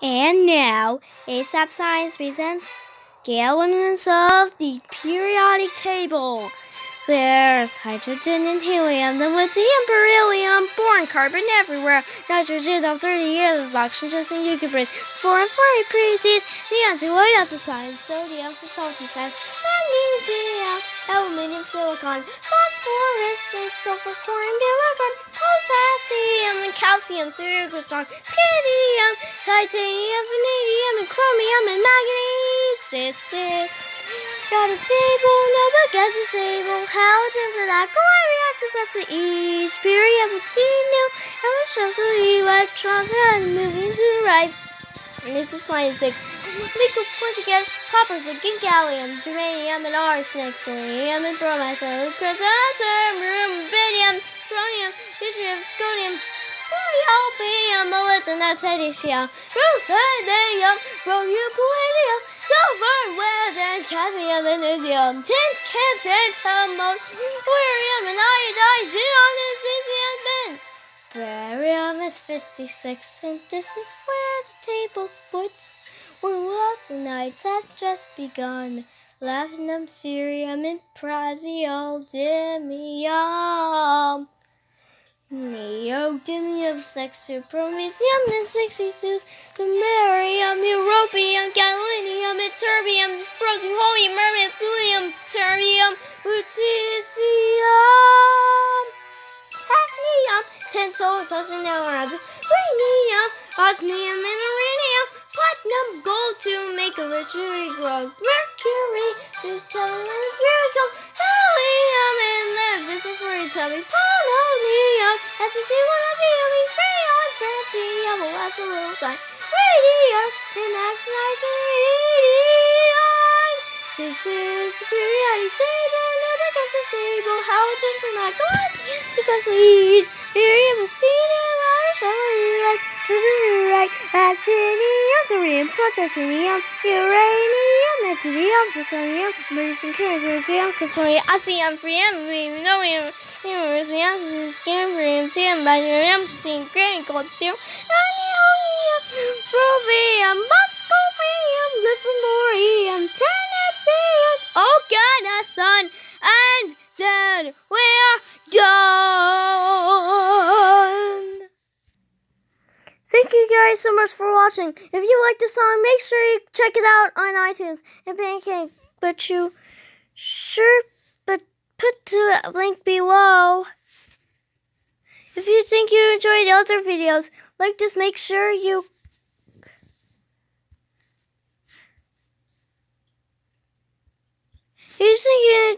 And now, ASAP Science presents elements of the periodic table. There's hydrogen and helium, then lithium, beryllium, boron, carbon everywhere. Nitrogen of 30 years, oxygen you can breathe. Four and four precies, neon to white out the sign, sodium for salty size, magnesium, aluminium, silicon, phosphorus, and sulfur, chlorine, silicon, potassium, and calcium, silicon, scandium, titanium, vanadium, and chromium, and manganese. This is got a table, no but guess it's able. Halogens and alkali best with each period with C new shows the electrons are moving to the right. And this is 26. Liquid put together copper, zinc, and gallium, germanium, and arsenic, selenium, and bromomethyl, potassium, rubidium, strontium, yttrium, sconium, Opium, molybdenum, technetium, ruthenium, rhodium, palladium, silver, lead, and cadmium, and indium, tin, barium, and iodine, xenon, and barium is 56, and this is where the table splits. When the nights had just begun, platinum, cerium, and praseodymium. Neodymium, sexu, promethium, and 62, samarium, europium, gadolinium, and terbium, dysprosium, helium, mercury, thulium, terbium, lutetium, hafnium, tungsten, and rhenium, osmium, and iridium, platinum, gold to make a mercury grow, mercury, to tell us spherical, a little time, radium, and actinide, radium. This is the periodic table, never gets a stable, halogens are not gone, because leads, helium is seen in water, like, like, actinium, thorium, plutonium, uranium, deuterium, plutonium, emerging chemical, cosmonium, osmium, freon, pneumium, Universium, cambrium, cerium, barium, zinc, green, gold, steel, anionium, provium, muscovium, lithium, tennessee, oh God, a sun, and then we're done. Thank you guys so much for watching. If you like the song, make sure you check it out on iTunes and Pancake. But you sure, but put the link below. If you think you enjoyed the other videos, like this, make sure you If you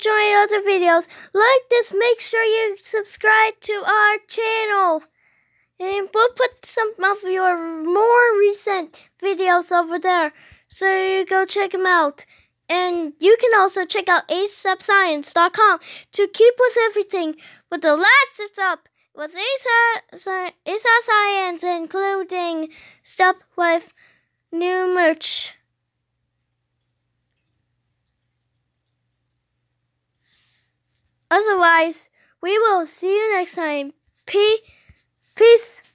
think other videos, like this, make sure you subscribe to our channel. And we'll put some of your more recent videos over there. So you go check them out. And you can also check out asapscience.com to keep with everything. But the last is up with ASAP Science, including stuff with new merch. Otherwise, we will see you next time. Peace. Peace.